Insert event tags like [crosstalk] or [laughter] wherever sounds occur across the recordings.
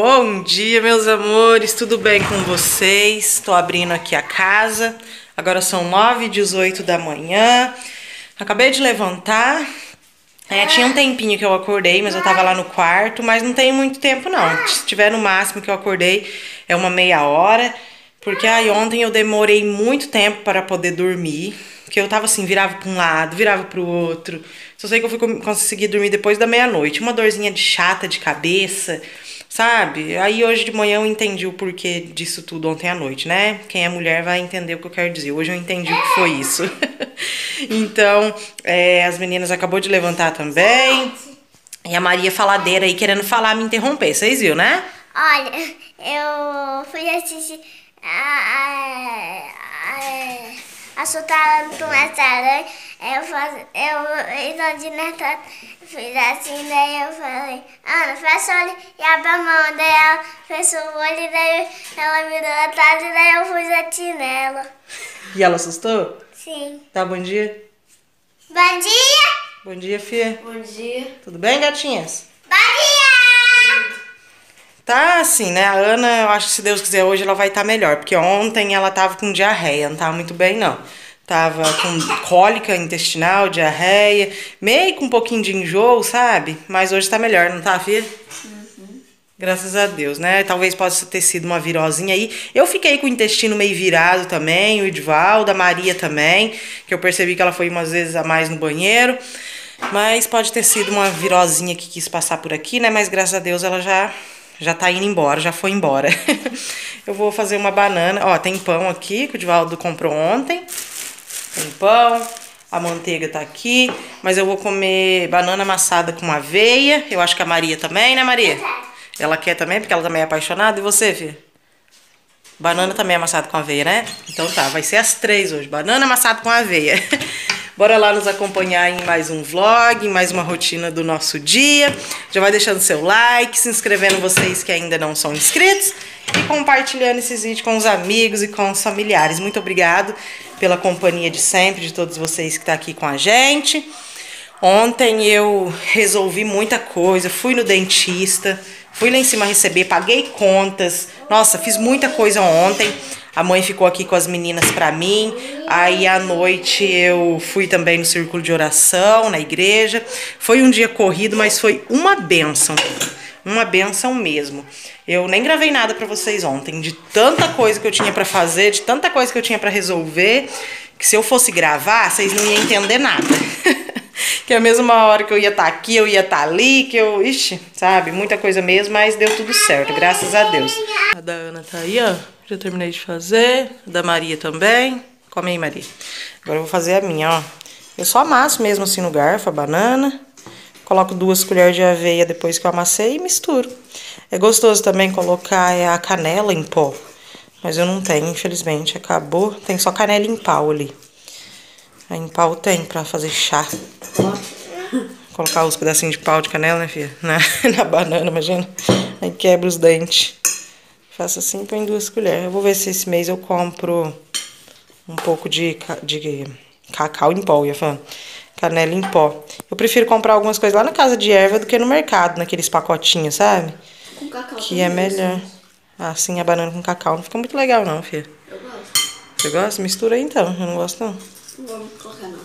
Bom dia, meus amores, tudo bem com vocês? Estou abrindo aqui a casa. Agora são 9 e 18 da manhã. Acabei de levantar. É, tinha um tempinho que eu acordei, mas eu tava lá no quarto, mas não tem muito tempo não. Se tiver no máximo que eu acordei é uma meia hora, porque aí ontem eu demorei muito tempo para poder dormir. Porque eu tava assim, virava para um lado, virava para o outro. Só sei que eu fui conseguir dormir depois da meia-noite. Uma dorzinha de chata de cabeça, sabe? Aí hoje de manhã eu entendi o porquê disso tudo ontem à noite, né? Quem é mulher vai entender o que eu quero dizer. Hoje eu entendi o que foi isso. [laughs] então, é, as meninas acabou de levantar também. E a Maria Faladeira aí querendo falar, me interromper. Vocês viram, né? Olha, eu fui assistir a, a, a soltar com essa aranha. Eu, faz, eu, eu de neta, fiz assim, daí eu falei, Ana, fecha o olho e abre a mão. Daí ela fechou o olho, daí ela me deu a tarde, daí eu fui assim nela. E ela assustou? Sim. Tá, bom dia. Bom dia! Bom dia, Fia. Bom dia. Tudo bem, gatinhas? Bom dia! Tá assim, né? A Ana, eu acho que se Deus quiser, hoje ela vai estar tá melhor. Porque ontem ela tava com diarreia, não tava muito bem, não. Tava com cólica intestinal, diarreia, meio com um pouquinho de enjoo, sabe? Mas hoje tá melhor, não tá, filha? Uhum. Graças a Deus, né? Talvez possa ter sido uma virosinha aí. Eu fiquei com o intestino meio virado também, o Edvaldo, a Maria também, que eu percebi que ela foi umas vezes a mais no banheiro. Mas pode ter sido uma virosinha que quis passar por aqui, né? Mas graças a Deus ela já já tá indo embora, já foi embora. [laughs] eu vou fazer uma banana. Ó, tem pão aqui que o Edvaldo comprou ontem. Tem pão, a manteiga tá aqui, mas eu vou comer banana amassada com aveia. Eu acho que a Maria também, né, Maria? Ela quer também, porque ela também é apaixonada. E você, filha? Banana também amassada com aveia, né? Então tá, vai ser as três hoje. Banana amassada com aveia. [laughs] Bora lá nos acompanhar em mais um vlog, em mais uma rotina do nosso dia. Já vai deixando seu like, se inscrevendo vocês que ainda não são inscritos e compartilhando esses vídeos com os amigos e com os familiares. Muito obrigado pela companhia de sempre, de todos vocês que estão tá aqui com a gente. Ontem eu resolvi muita coisa, fui no dentista, fui lá em cima receber, paguei contas. Nossa, fiz muita coisa ontem. A mãe ficou aqui com as meninas para mim. Aí à noite eu fui também no círculo de oração na igreja. Foi um dia corrido, mas foi uma benção. Uma benção mesmo. Eu nem gravei nada para vocês ontem, de tanta coisa que eu tinha para fazer, de tanta coisa que eu tinha para resolver, que se eu fosse gravar, vocês não iam entender nada. [laughs] que a mesma hora que eu ia estar tá aqui, eu ia estar tá ali, que eu, ixi, sabe, muita coisa mesmo, mas deu tudo certo, graças a Deus. A da Ana tá aí, ó, já terminei de fazer, a da Maria também. Come aí, Maria. Agora eu vou fazer a minha, ó. Eu só amasso mesmo assim no garfo a banana. Coloco duas colheres de aveia depois que eu amassei e misturo. É gostoso também colocar é, a canela em pó. Mas eu não tenho, infelizmente. Acabou. Tem só canela em pau ali. Aí em pau tem pra fazer chá. Colocar os pedacinhos de pau de canela, né, filha? Na, [laughs] na banana, imagina. Aí quebra os dentes. Faço assim põe duas colheres. Eu vou ver se esse mês eu compro um pouco de, de cacau em pó, ia falando canela em pó. Eu prefiro comprar algumas coisas lá na casa de erva do que no mercado, naqueles pacotinhos, sabe? Com cacau. Que é melhor. Assim, a banana com cacau não fica muito legal, não, filha. Eu gosto. Você gosta? Mistura aí então. Eu não gosto, não. Não vou colocar, não.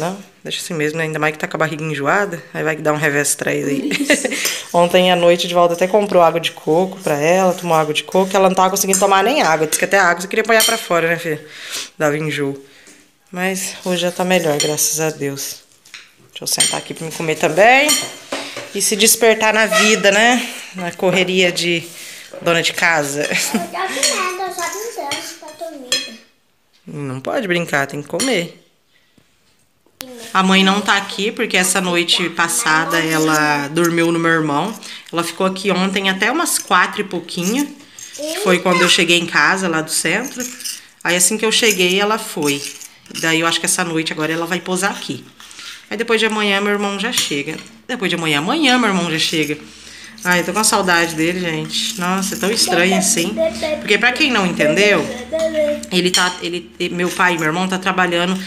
Não? Deixa assim mesmo, né? Ainda mais que tá com a barriga enjoada. Aí vai dar um revés três aí. [laughs] Ontem à noite, de volta até comprou água de coco pra ela. Tomou água de coco. Ela não tava conseguindo tomar nem água. Disse que até água você queria apanhar pra fora, né, filha? Dava enjoo. Mas hoje já tá melhor, graças a Deus. Deixa eu sentar aqui pra me comer também. E se despertar na vida, né? Na correria de dona de casa. Não pode brincar, tem que comer. A mãe não tá aqui porque essa noite passada ela dormiu no meu irmão. Ela ficou aqui ontem até umas quatro e pouquinho. Que foi quando eu cheguei em casa lá do centro. Aí assim que eu cheguei, ela foi. Daí eu acho que essa noite agora ela vai posar aqui. Aí depois de amanhã meu irmão já chega. Depois de amanhã, amanhã meu irmão já chega. Ai, tô com saudade dele, gente. Nossa, é tão estranho assim. Porque pra quem não entendeu, ele tá. Ele, meu pai e meu irmão tá trabalhando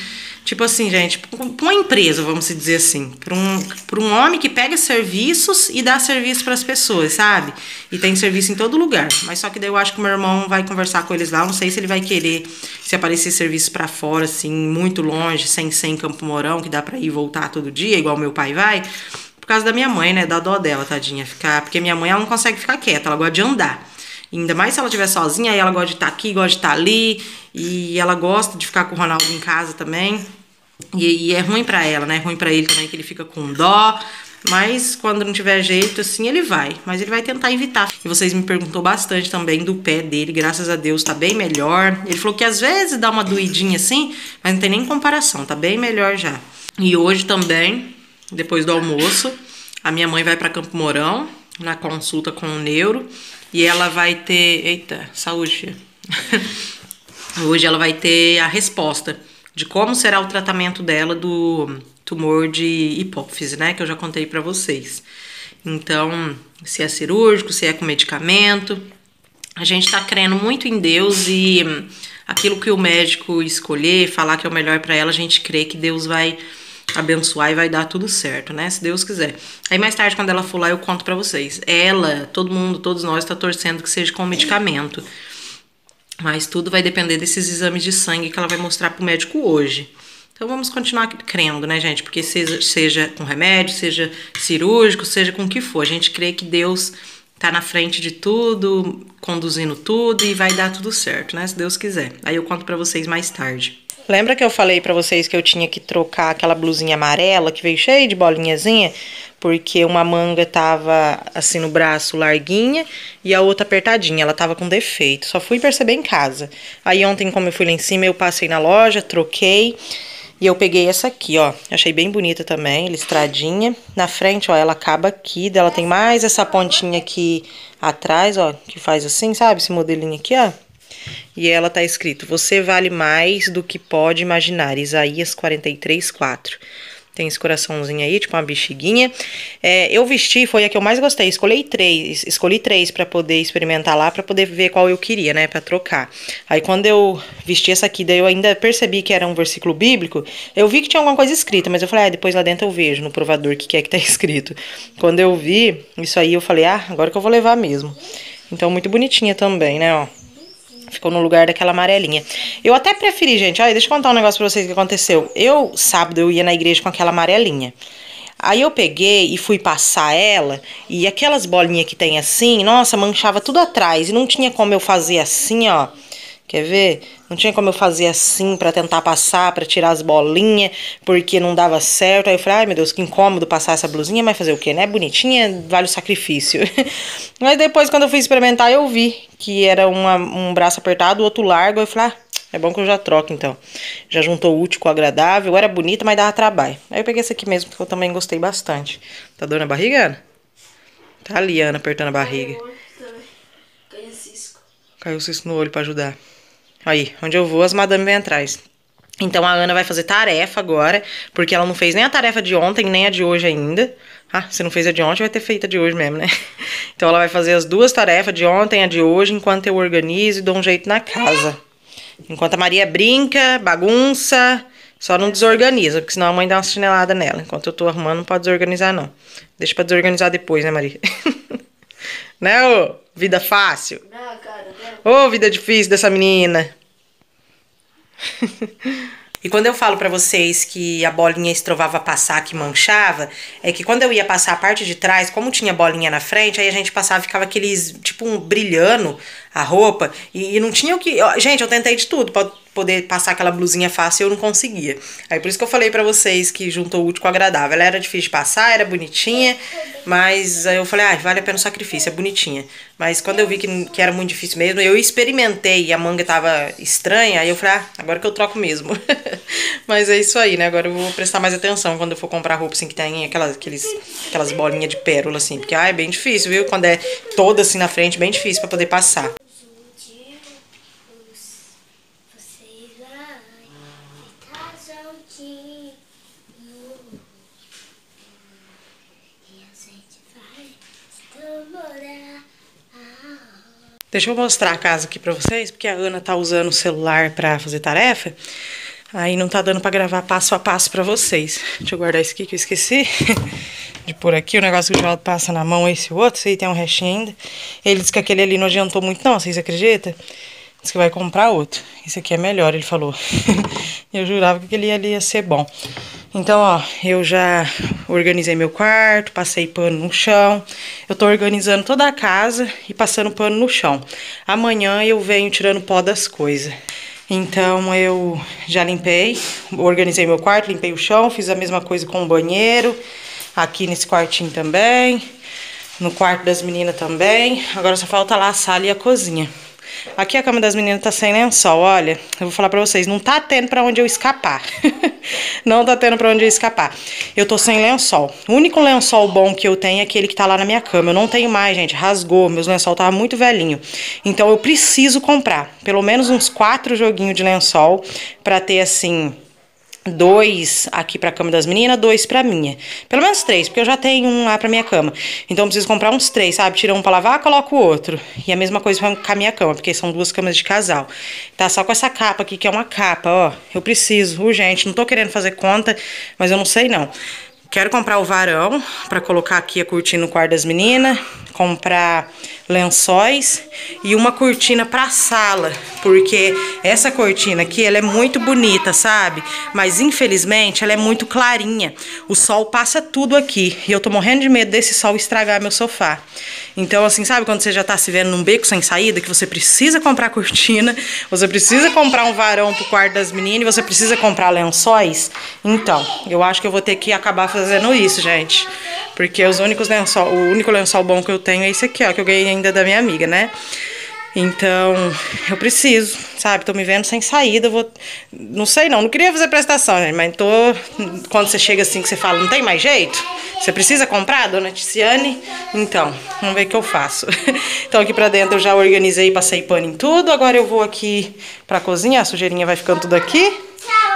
Tipo assim, gente, pra uma empresa, vamos dizer assim, para um, pra um homem que pega serviços e dá serviço para as pessoas, sabe? E tem serviço em todo lugar. Mas só que daí eu acho que meu irmão vai conversar com eles lá. Não sei se ele vai querer se aparecer serviço para fora, assim, muito longe, sem ser em Campo Mourão, que dá para ir e voltar todo dia, igual meu pai vai. Por causa da minha mãe, né? Da dó dela, tadinha. Ficar, porque minha mãe ela não consegue ficar quieta, ela gosta de andar. Ainda mais se ela estiver sozinha, aí ela gosta de estar tá aqui, gosta de estar tá ali. E ela gosta de ficar com o Ronaldo em casa também. E, e é ruim para ela, né? É ruim para ele também, que ele fica com dó. Mas quando não tiver jeito, assim, ele vai. Mas ele vai tentar evitar. E vocês me perguntou bastante também do pé dele. Graças a Deus tá bem melhor. Ele falou que às vezes dá uma doidinha assim, mas não tem nem comparação. Tá bem melhor já. E hoje também, depois do almoço, a minha mãe vai para Campo Mourão na consulta com o neuro. E ela vai ter. Eita, saúde. [laughs] Hoje ela vai ter a resposta de como será o tratamento dela do tumor de hipófise, né? Que eu já contei para vocês. Então, se é cirúrgico, se é com medicamento. A gente tá crendo muito em Deus e aquilo que o médico escolher, falar que é o melhor para ela, a gente crê que Deus vai abençoar e vai dar tudo certo, né? Se Deus quiser. Aí mais tarde, quando ela for lá, eu conto para vocês. Ela, todo mundo, todos nós, tá torcendo que seja com medicamento. Mas tudo vai depender desses exames de sangue que ela vai mostrar pro médico hoje. Então vamos continuar crendo, né, gente? Porque seja, seja com remédio, seja cirúrgico, seja com o que for. A gente crê que Deus tá na frente de tudo, conduzindo tudo e vai dar tudo certo, né? Se Deus quiser. Aí eu conto para vocês mais tarde. Lembra que eu falei para vocês que eu tinha que trocar aquela blusinha amarela que veio cheia de bolinhazinha? Porque uma manga tava assim no braço larguinha e a outra apertadinha, ela tava com defeito. Só fui perceber em casa. Aí ontem, como eu fui lá em cima, eu passei na loja, troquei. E eu peguei essa aqui, ó. Achei bem bonita também, listradinha. Na frente, ó, ela acaba aqui. Ela tem mais essa pontinha aqui atrás, ó, que faz assim, sabe? Esse modelinho aqui, ó. E ela tá escrito: Você vale mais do que pode imaginar. Isaías 43, 4. Tem esse coraçãozinho aí, tipo uma bexiguinha. É, eu vesti, foi a que eu mais gostei. Escolhi três, escolhi três para poder experimentar lá, para poder ver qual eu queria, né, para trocar. Aí quando eu vesti essa aqui, daí eu ainda percebi que era um versículo bíblico. Eu vi que tinha alguma coisa escrita, mas eu falei, ah, depois lá dentro eu vejo no provador o que, que é que tá [laughs] escrito. Quando eu vi isso aí, eu falei, ah, agora que eu vou levar mesmo. Então, muito bonitinha também, né, ó. Ficou no lugar daquela amarelinha. Eu até preferi, gente. Olha, deixa eu contar um negócio pra vocês que aconteceu. Eu, sábado, eu ia na igreja com aquela amarelinha. Aí eu peguei e fui passar ela, e aquelas bolinhas que tem assim, nossa, manchava tudo atrás. E não tinha como eu fazer assim, ó. Quer ver? Não tinha como eu fazer assim para tentar passar, para tirar as bolinhas, porque não dava certo. Aí eu falei, ai meu Deus, que incômodo passar essa blusinha, mas fazer o quê, né? Bonitinha, vale o sacrifício. [laughs] mas depois, quando eu fui experimentar, eu vi que era uma, um braço apertado, o outro largo. Aí eu falei, ah, é bom que eu já troco então. Já juntou o útil com o agradável, era bonita, mas dava trabalho. Aí eu peguei essa aqui mesmo, que eu também gostei bastante. Tá dor na barriga, Ana? Tá ali, Ana, apertando a barriga. Caiu cisco. Caiu cisco no olho pra ajudar. Aí, onde eu vou, as madame vêm atrás. Então a Ana vai fazer tarefa agora, porque ela não fez nem a tarefa de ontem, nem a de hoje ainda. Ah, se não fez a de ontem, vai ter feito a de hoje mesmo, né? [laughs] Então ela vai fazer as duas tarefas, de ontem a de hoje, enquanto eu organizo e dou um jeito na casa. Enquanto a Maria brinca, bagunça, só não desorganiza, porque senão a mãe dá uma chinelada nela. Enquanto eu tô arrumando, não pode desorganizar, não. Deixa pra desorganizar depois, né, Maria? [laughs] né, ô? Vida fácil. Não, cara, Ô, oh, vida difícil dessa menina. E quando eu falo para vocês que a bolinha estrovava passar, que manchava, é que quando eu ia passar a parte de trás, como tinha bolinha na frente, aí a gente passava e ficava aqueles, tipo, um brilhando a roupa, e, e não tinha o que. Gente, eu tentei de tudo poder passar aquela blusinha fácil, eu não conseguia. Aí por isso que eu falei para vocês que juntou o útil com o agradável. Ela era difícil de passar, era bonitinha, mas aí eu falei, ah, vale a pena o sacrifício, é bonitinha. Mas quando eu vi que, que era muito difícil mesmo, eu experimentei e a manga tava estranha, aí eu falei, ah, agora que eu troco mesmo. [laughs] mas é isso aí, né? Agora eu vou prestar mais atenção quando eu for comprar roupa assim que tem aquelas, aqueles, aquelas bolinhas de pérola assim, porque ah, é bem difícil, viu? Quando é toda assim na frente, bem difícil para poder passar. Deixa eu mostrar a casa aqui pra vocês, porque a Ana tá usando o celular pra fazer tarefa. Aí não tá dando pra gravar passo a passo pra vocês. Deixa eu guardar isso aqui que eu esqueci. [laughs] De por aqui, o negócio que o Geraldo passa na mão, esse outro, esse aí tem um restinho ainda. Ele disse que aquele ali não adiantou muito não, vocês acreditam? Diz que vai comprar outro. Esse aqui é melhor, ele falou. [laughs] eu jurava que aquele ali ia ser bom. Então, ó, eu já organizei meu quarto, passei pano no chão. Eu tô organizando toda a casa e passando pano no chão. Amanhã eu venho tirando pó das coisas. Então eu já limpei, organizei meu quarto, limpei o chão, fiz a mesma coisa com o banheiro, aqui nesse quartinho também, no quarto das meninas também. Agora só falta lá a sala e a cozinha. Aqui a cama das meninas tá sem lençol, olha. Eu vou falar pra vocês, não tá tendo pra onde eu escapar. [laughs] não tá tendo pra onde eu escapar. Eu tô sem lençol. O único lençol bom que eu tenho é aquele que tá lá na minha cama. Eu não tenho mais, gente. Rasgou. Meus lençol tava muito velhinho. Então eu preciso comprar pelo menos uns quatro joguinhos de lençol pra ter, assim, dois aqui para a cama das meninas, dois para minha. Pelo menos três, porque eu já tenho um lá para minha cama. Então eu preciso comprar uns três, sabe? Tira um para lavar, coloco o outro. E a mesma coisa com a minha cama, porque são duas camas de casal. Tá só com essa capa aqui, que é uma capa, ó. Eu preciso, urgente. Não tô querendo fazer conta, mas eu não sei não. Quero comprar o varão para colocar aqui a cortina no quarto das meninas, comprar lençóis e uma cortina para sala, porque essa cortina aqui ela é muito bonita, sabe? Mas infelizmente ela é muito clarinha. O sol passa tudo aqui e eu tô morrendo de medo desse sol estragar meu sofá. Então assim, sabe quando você já tá se vendo num beco sem saída, que você precisa comprar cortina, você precisa comprar um varão pro quarto das meninas e você precisa comprar lençóis? Então, eu acho que eu vou ter que acabar fazendo isso, gente. Porque os únicos o único lençol bom que eu tenho é esse aqui, ó, que eu ganhei ainda da minha amiga, né? Então, eu preciso, sabe? Tô me vendo sem saída, vou. Não sei não, não queria fazer prestação, gente, mas tô. Quando você chega assim que você fala, não tem mais jeito? Você precisa comprar, dona Ticiane? Então, vamos ver o que eu faço. [laughs] então, aqui pra dentro eu já organizei, passei pano em tudo. Agora eu vou aqui pra cozinha, a sujeirinha vai ficando tudo aqui.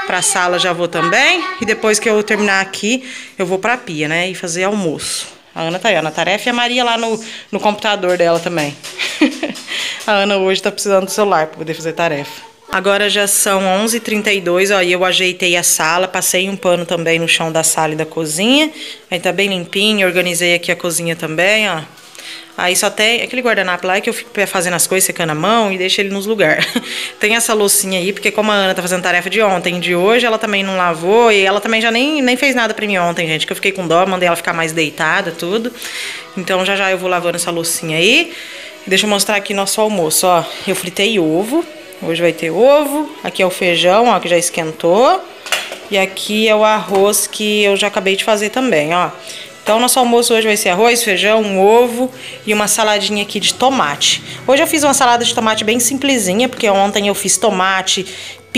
Pra sala já vou também. E depois que eu terminar aqui, eu vou pra pia, né? E fazer almoço. A Ana tá aí, ó, na tarefa e a Maria lá no, no computador dela também. [laughs] a Ana hoje tá precisando do celular pra poder fazer tarefa. Agora já são 11h32, ó, e eu ajeitei a sala, passei um pano também no chão da sala e da cozinha. Aí tá bem limpinho, organizei aqui a cozinha também, ó. Aí só tem aquele guardanapo lá que eu fico fazendo as coisas, secando a mão e deixo ele nos lugares. [laughs] tem essa loucinha aí, porque como a Ana tá fazendo tarefa de ontem de hoje, ela também não lavou e ela também já nem, nem fez nada pra mim ontem, gente, que eu fiquei com dó, mandei ela ficar mais deitada, tudo. Então já já eu vou lavando essa loucinha aí. Deixa eu mostrar aqui nosso almoço, ó. Eu fritei ovo, hoje vai ter ovo. Aqui é o feijão, ó, que já esquentou. E aqui é o arroz que eu já acabei de fazer também, ó. Então, nosso almoço hoje vai ser arroz, feijão, um ovo e uma saladinha aqui de tomate. Hoje eu fiz uma salada de tomate bem simplesinha, porque ontem eu fiz tomate,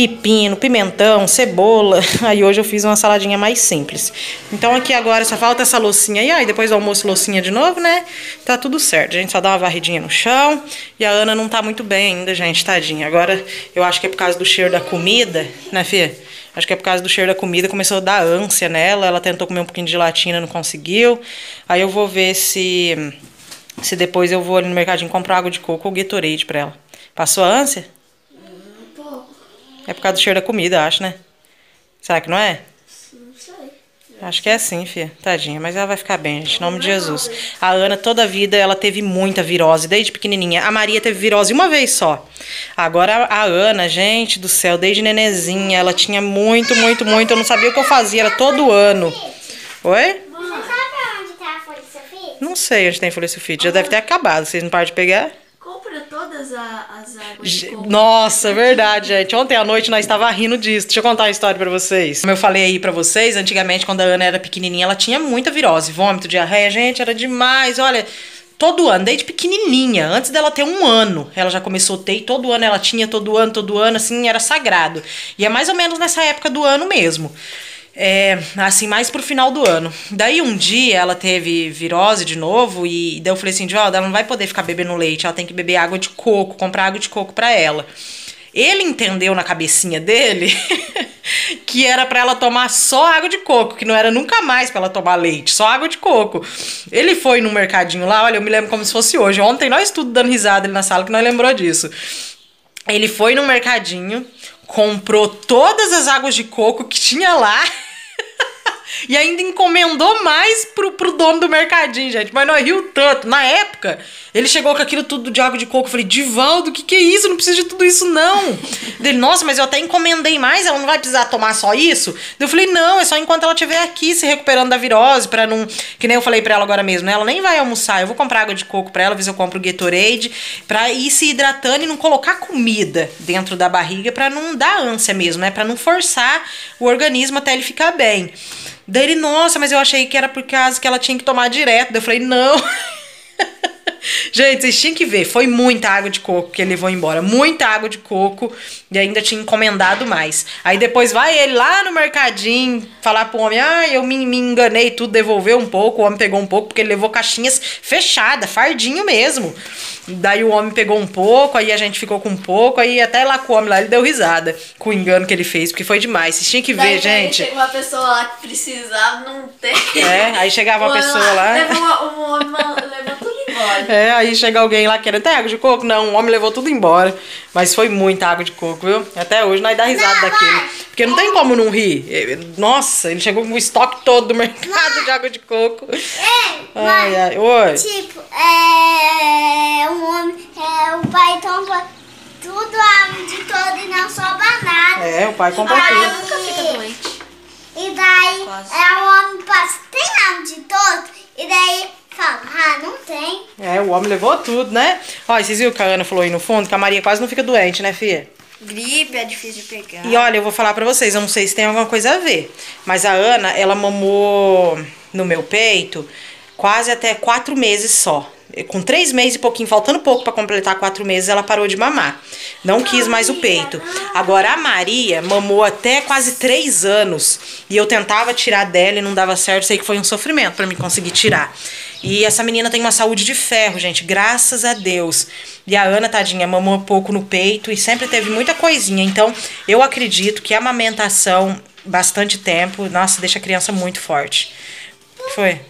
pepino, pimentão, cebola. [laughs] Aí hoje eu fiz uma saladinha mais simples. Então aqui agora só falta essa loucinha aí, aí depois do almoço loucinha de novo, né? Tá tudo certo. A gente só dá uma varridinha no chão. E a Ana não tá muito bem ainda, gente, tadinha. Agora eu acho que é por causa do cheiro da comida, né, Fê? Acho que é por causa do cheiro da comida, começou a dar ânsia nela. Ela tentou comer um pouquinho de gelatina, não conseguiu. Aí eu vou ver se se depois eu vou ali no mercadinho comprar água de coco ou Gatorade pra ela. Passou a ânsia? É por causa do cheiro da comida, acho, né? Será que não é? Não sei. Acho que é assim, filha. Tadinha, mas ela vai ficar bem, gente. Em nome de Jesus. A Ana, toda a vida, ela teve muita virose, desde pequenininha. A Maria teve virose uma vez só. Agora, a Ana, gente do céu, desde nenezinha, ela tinha muito, muito, muito. Eu não sabia o que eu fazia, era todo ano. Oi? Você sabe onde tá a folha sulfite? Não sei onde tem folha sulfite. Já deve ter acabado. Vocês não param de pegar? Todas as águas de coco. Nossa, verdade, gente. Ontem à noite nós estava rindo disso. Deixa eu contar uma história pra vocês. Como eu falei aí pra vocês, antigamente, quando a Ana era pequenininha, ela tinha muita virose, vômito, diarreia. Gente, era demais. Olha, todo ano, desde pequenininha, antes dela ter um ano, ela já começou a ter. E todo ano ela tinha, todo ano, todo ano, assim, era sagrado. E é mais ou menos nessa época do ano mesmo. É, assim, mais pro final do ano. Daí um dia ela teve virose de novo e daí eu falei assim, Joda, ela não vai poder ficar bebendo leite, ela tem que beber água de coco, comprar água de coco pra ela. Ele entendeu na cabecinha dele [laughs] que era pra ela tomar só água de coco, que não era nunca mais pra ela tomar leite, só água de coco. Ele foi no mercadinho lá, olha, eu me lembro como se fosse hoje. Ontem nós tudo dando risada ali na sala que nós lembrou disso. Ele foi no mercadinho, comprou todas as águas de coco que tinha lá. E ainda encomendou mais pro, pro dono do mercadinho, gente. Mas nós riu tanto. Na época, ele chegou com aquilo tudo de água de coco. Eu falei, Divaldo, o que, que é isso? Não precisa de tudo isso, não. [laughs] Dele, nossa, mas eu até encomendei mais, ela não vai precisar tomar só isso? Eu falei, não, é só enquanto ela estiver aqui se recuperando da virose, pra não. Que nem eu falei pra ela agora mesmo, né? Ela nem vai almoçar. Eu vou comprar água de coco pra ela, ver se eu compro Gatorade, pra ir se hidratando e não colocar comida dentro da barriga pra não dar ânsia mesmo, né? Pra não forçar o organismo até ele ficar bem. Daí ele, nossa, mas eu achei que era por causa que ela tinha que tomar direto. Daí eu falei, não. [laughs] [laughs] Gente, vocês tinham que ver. Foi muita água de coco que ele levou embora. Muita água de coco. E ainda tinha encomendado mais. Aí depois vai ele lá no mercadinho falar pro homem: Ah, eu me, me enganei tudo, devolveu um pouco. O homem pegou um pouco porque ele levou caixinhas fechadas, fardinho mesmo. Daí o homem pegou um pouco, aí a gente ficou com um pouco, aí até lá com o homem lá ele deu risada com o engano que ele fez, porque foi demais. Vocês tinham que ver, Daí, gente. Chega uma pessoa lá que precisava, não tem. É, aí chegava uma pessoa lá. Levou, homem levou tudo É, aí chega alguém lá querendo ter água de coco. Não, o homem levou tudo embora. Mas foi muita água de coco, viu? Até hoje nós dá risada daquilo. Porque não tem como não rir. Eh, Nossa, ele chegou com o estoque todo do mercado de água de coco. Ei, Ai, mãe, ai, oi. tipo, é, um homem, é, o pai compra tudo a de todo e não sobra nada. É, o pai comprou Aí, tudo. Nunca fica doente. E daí, Quase. é, o homem passa, tem água de todo? E daí fala, ah, não tem. É, o homem levou tudo, né? Olha, vocês viram que a Ana falou aí no fundo que a Maria quase não fica doente, né, filha? Gripe é difícil de pegar. E olha, eu vou falar pra vocês, eu não sei se tem alguma coisa a ver, mas a Ana, ela mamou no meu peito quase até quatro meses só. Com três meses e pouquinho, faltando pouco pra completar quatro meses, ela parou de mamar. Não quis mais o peito. Agora a Maria mamou até quase três anos e eu tentava tirar dela e não dava certo. Sei que foi um sofrimento pra mim conseguir tirar. E essa menina tem uma saúde de ferro, gente, graças a Deus. E a Ana, tadinha, mamou pouco no peito e sempre teve muita coisinha. Então, eu acredito que a amamentação, bastante tempo, nossa, deixa a criança muito forte. O que foi?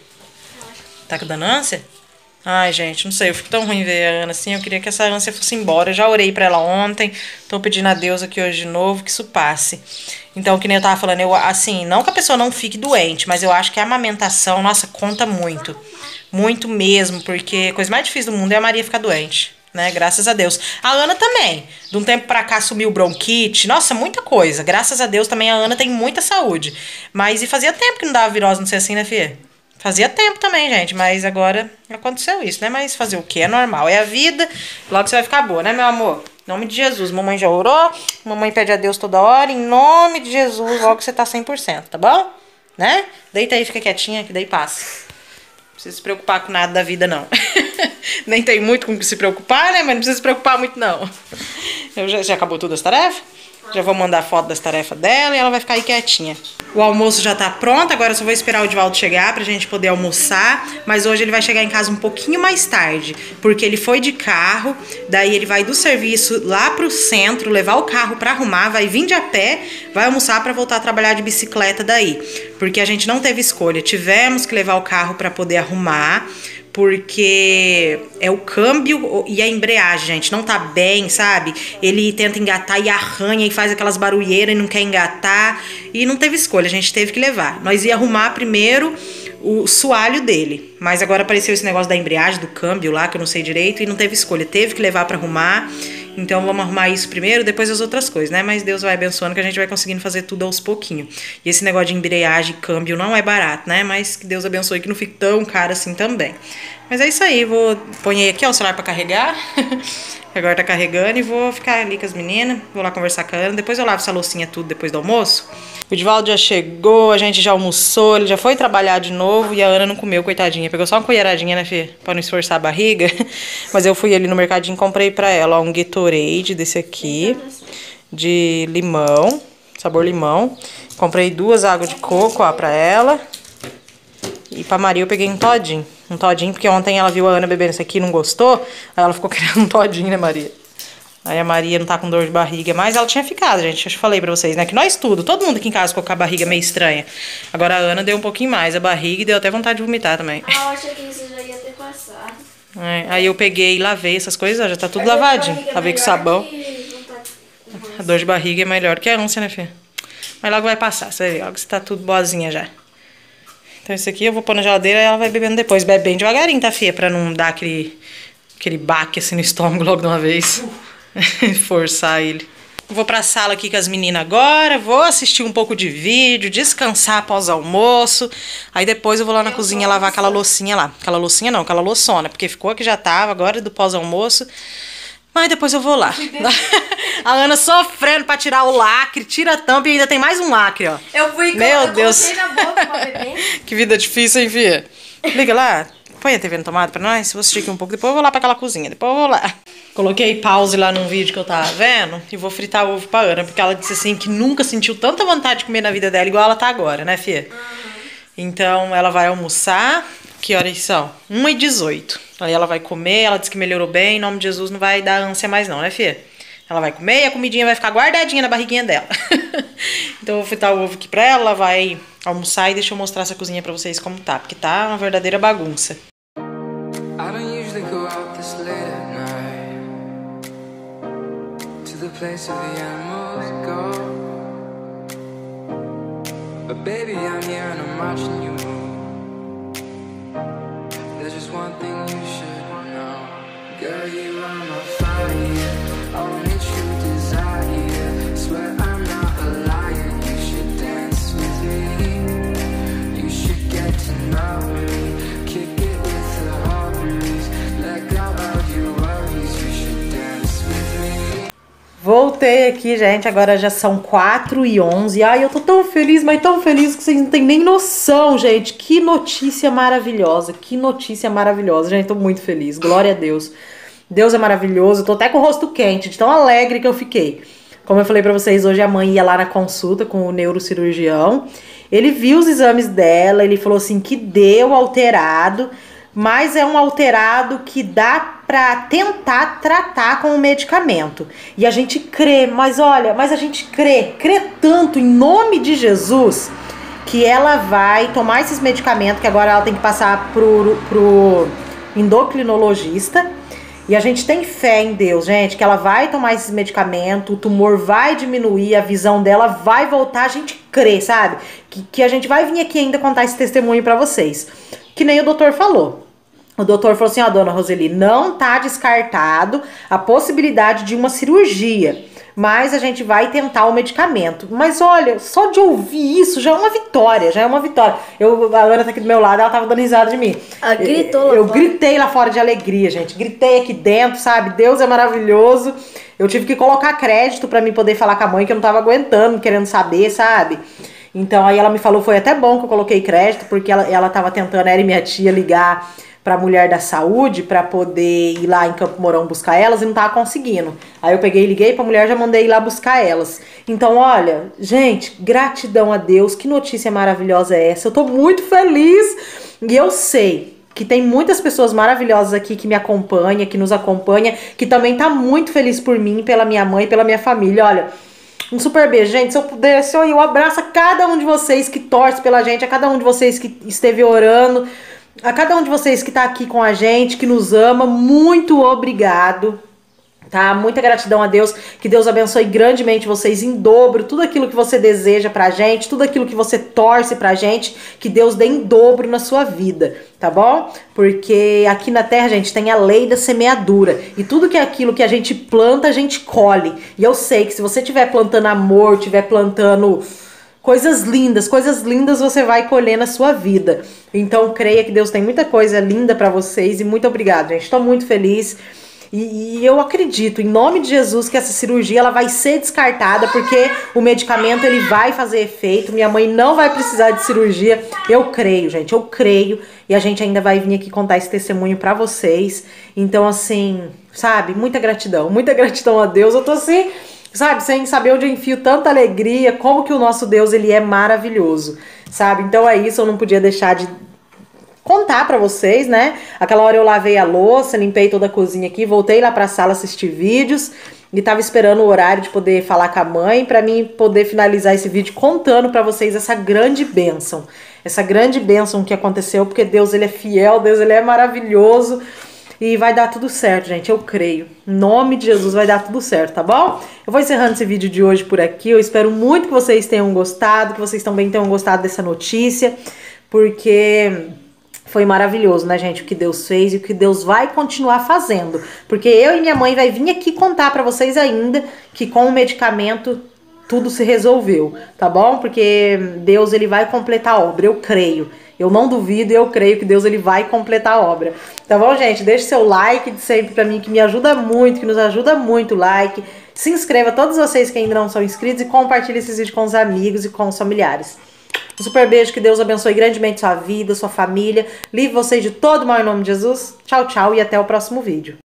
Tá com dando ânsia? Ai, gente, não sei, eu fico tão ruim ver a Ana assim. Eu queria que essa ânsia fosse embora. Eu já orei pra ela ontem. Tô pedindo a Deus aqui hoje de novo que isso passe. Então, que nem eu tava falando, eu assim, não que a pessoa não fique doente, mas eu acho que a amamentação, nossa, conta muito. Muito mesmo, porque a coisa mais difícil do mundo é a Maria ficar doente. Né, graças a Deus. A Ana também. De um tempo pra cá sumiu bronquite. Nossa, muita coisa. Graças a Deus também a Ana tem muita saúde. Mas e fazia tempo que não dava virose, não sei assim, né, Fia? Fazia tempo também, gente, mas agora aconteceu isso, né? Mas fazer o que? É normal, é a vida. Logo você vai ficar boa, né, meu amor? Em nome de Jesus. Mamãe já orou, mamãe pede a Deus toda hora. Em nome de Jesus, logo você tá 100%, tá bom? Né? Deita aí, fica quietinha, que daí passa. Precisa se preocupar com nada da vida, não. [laughs] Nem tem muito com o que se preocupar, né? Mas não precisa se preocupar muito, não. Eu já, já acabou todas as tarefas? Já vou mandar foto das tarefas dela e ela vai ficar aí quietinha. O almoço já tá pronto, agora só vou esperar o Divaldo chegar pra gente poder almoçar. Mas hoje ele vai chegar em casa um pouquinho mais tarde, porque ele foi de carro, daí ele vai do serviço lá pro centro, levar o carro pra arrumar, vai vir de a pé, vai almoçar pra voltar a trabalhar de bicicleta daí. Porque a gente não teve escolha, tivemos que levar o carro pra poder arrumar porque é o câmbio e a embreagem, gente, não tá bem, sabe? Ele tenta engatar e arranha e faz aquelas barulheiras e não quer engatar e não teve escolha, a gente teve que levar. Nós ia arrumar primeiro o soalho dele, mas agora apareceu esse negócio da embreagem, do câmbio lá, que eu não sei direito, e não teve escolha, teve que levar para arrumar. Então vamos arrumar isso primeiro, depois as outras coisas, né? Mas Deus vai abençoando que a gente vai conseguindo fazer tudo aos pouquinhos. E esse negócio de embreagem e câmbio não é barato, né? Mas que Deus abençoe que não fique tão caro assim também. Mas é isso aí, vou ponhei aqui ó, o celular para carregar. [laughs] Agora tá carregando e vou ficar ali com as meninas. Vou lá conversar com a Ana. Depois eu lavo essa loucinha tudo depois do almoço. O Divaldo já chegou, a gente já almoçou, ele já foi trabalhar de novo e a Ana não comeu, coitadinha. Pegou só uma colheradinha, né, Fê? Pra não esforçar a barriga. [laughs] Mas eu fui ali no mercadinho e comprei pra ela ó, um Gatorade desse aqui, de limão, sabor limão. Comprei duas águas de coco, ó, pra ela. E pra Maria eu peguei um todinho. Um todinho, porque ontem ela viu a Ana bebendo isso aqui e não gostou. Aí ela ficou [laughs] querendo um todinho, né, Maria? Aí a Maria não tá com dor de barriga, mas ela tinha ficado, gente. Eu falei pra vocês, né? Que nós tudo, todo mundo aqui em casa ficou com a barriga meio estranha. Agora a Ana deu um pouquinho mais a barriga e deu até vontade de vomitar também. Ah, eu achei que isso já ia ter passado. É, aí eu peguei e lavei essas coisas, ó, já tá tudo Mas a lavadinho. é Lavei com sabão. de comer. dor de barriga é melhor que a ânsia, né, filha? Mas logo vai passar, você vai ver, logo você tá tudo boazinha já. Então isso aqui eu vou pôr na geladeira e ela vai bebendo depois. Bebe bem devagarinho, tá, filha? Pra não dar aquele, aquele baque assim no estômago logo de uma vez. [laughs] Forçar ele. Vou pra sala aqui com as meninas agora, vou assistir um pouco de vídeo, descansar após o almoço. Aí depois eu vou lá na cozinha lavar aquela loucinha lá. Aquela loucinha não, aquela louçona, porque ficou que já tava agora do pós-almoço. Mas depois eu vou lá. [laughs] A Ana sofrendo pra tirar o lacre, tira a tampa e ainda tem mais um lacre, ó. Eu fui Meu eu Deus. na boca. [laughs] Que vida difícil, hein, Fia? Liga lá. Põe a TV no tomada pra nós. Vou assistir aqui um pouco. Depois eu vou lá pra aquela cozinha. Depois eu vou lá. Coloquei pause lá num vídeo que eu tava vendo. E vou fritar ovo pra Ana. Porque ela disse assim que nunca sentiu tanta vontade de comer na vida dela igual ela tá agora, né, Fia? Então ela vai almoçar. Que horas são? 1h18. Aí ela vai comer. Ela disse que melhorou bem. Em nome de Jesus não vai dar ânsia mais, não, né, Fia? Ela vai comer e a comidinha vai ficar guardadinha na barriguinha dela. [laughs] então eu vou fritar o ovo aqui pra ela. Ela vai almoçar e deixa eu mostrar essa cozinha pra vocês como tá. Porque tá uma verdadeira bagunça. Place where the animals go. But baby, I'm here and I'm watching you move. There's just one thing you should know, girl. You are my Voltei aqui, gente. Agora já são 4 e 11. Ai, eu tô tão feliz, mas tão feliz que vocês não têm nem noção, gente. Que notícia maravilhosa. Que notícia maravilhosa. Gente, tô muito feliz. Glória a Deus. Deus é maravilhoso. Tô até com o rosto quente, de tão alegre que eu fiquei. Como eu falei pra vocês, hoje a mãe ia lá na consulta com o neurocirurgião. Ele viu os exames dela, ele falou assim que deu alterado, mas é um alterado que dá pra tentar tratar com o medicamento. E a gente crê, mas olha, mas a gente crê, crê tanto em nome de Jesus que ela vai tomar esses medicamentos que agora ela tem que passar pro, pro endocrinologista. E a gente tem fé em Deus, gente, que ela vai tomar esses medicamentos, o tumor vai diminuir, a visão dela vai voltar, a gente crê, sabe? Que, que a gente vai vir aqui ainda contar esse testemunho pra vocês. Que nem o doutor falou. O doutor falou assim, ó, dona Roseli, não tá descartado a possibilidade de uma cirurgia, mas a gente vai tentar o medicamento. Mas olha, só de ouvir isso já é uma vitória, já é uma vitória. Eu, a Ana tá aqui do meu lado, ela tava dando risada de mim. Ela gritou lá Eu fora. gritei lá fora de alegria, gente. Gritei aqui dentro, sabe? Deus é maravilhoso. Eu tive que colocar crédito pra mim poder falar com a mãe que eu não tava aguentando, querendo saber, sabe? Então aí ela me falou, foi até bom que eu coloquei crédito, porque ela, ela tava tentando, ela e minha tia, ligar pra mulher da saúde pra poder ir lá em Campo Mourão buscar elas e não tava conseguindo. Aí eu peguei liguei pra mulher, já mandei ir lá buscar elas. Então, olha, gente, gratidão a Deus, que notícia maravilhosa é essa? Eu tô muito feliz e eu sei que tem muitas pessoas maravilhosas aqui que me acompanha, que nos acompanha, que também tá muito feliz por mim, pela minha mãe, pela minha família. Olha, um super beijo, gente. Se eu pudesse, eu abraço a cada um de vocês que torce pela gente, a cada um de vocês que esteve orando, a cada um de vocês que tá aqui com a gente, que nos ama. Muito obrigado. Tá? Muita gratidão a Deus. Que Deus abençoe grandemente vocês em dobro. Tudo aquilo que você deseja pra gente, tudo aquilo que você torce pra gente, que Deus dê em dobro na sua vida, tá bom? Porque aqui na terra, gente, tem a lei da semeadura. E tudo que é aquilo que a gente planta, a gente colhe. E eu sei que se você estiver plantando amor, estiver plantando coisas lindas, coisas lindas você vai colher na sua vida. Então creia que Deus tem muita coisa linda pra vocês e muito obrigado, gente. Estou muito feliz. E, e eu acredito, em nome de Jesus, que essa cirurgia ela vai ser descartada, porque o medicamento ele vai fazer efeito. Minha mãe não vai precisar de cirurgia. Eu creio, gente, eu creio. E a gente ainda vai vir aqui contar esse testemunho pra vocês. Então, assim, sabe, muita gratidão, muita gratidão a Deus. Eu tô assim, sabe, sem saber onde eu enfio tanta alegria, como que o nosso Deus ele é maravilhoso, sabe? Então é isso, eu não podia deixar de contar pra vocês, né? Aquela hora eu lavei a louça, limpei toda a cozinha aqui, voltei lá pra sala assistir vídeos e tava esperando o horário de poder falar com a mãe pra mim poder finalizar esse vídeo contando pra vocês essa grande bênção. Essa grande bênção que aconteceu, porque Deus ele é fiel, Deus ele é maravilhoso. E vai dar tudo certo, gente. Eu creio. Em nome de Jesus vai dar tudo certo, tá bom? Eu vou encerrando esse vídeo de hoje por aqui. Eu espero muito que vocês tenham gostado, que vocês também tenham gostado dessa notícia, porque foi maravilhoso, né, gente? O que Deus fez e o que Deus vai continuar fazendo. Porque eu e minha mãe vai vir aqui contar para vocês ainda que com o medicamento tudo se resolveu, tá bom? Porque Deus ele vai completar a obra, eu creio. Eu não duvido e eu creio que Deus ele vai completar a obra. Tá bom, gente? Deixe seu like de sempre para mim, que me ajuda muito, que nos ajuda muito o like. Se inscreva, todos vocês que ainda não são inscritos, e compartilhe esses vídeos com os amigos e com os familiares. Um super beijo, que Deus abençoe grandemente sua vida, sua família. Livre vocês de todo mal em nome de Jesus. Tchau, tchau e até o próximo vídeo.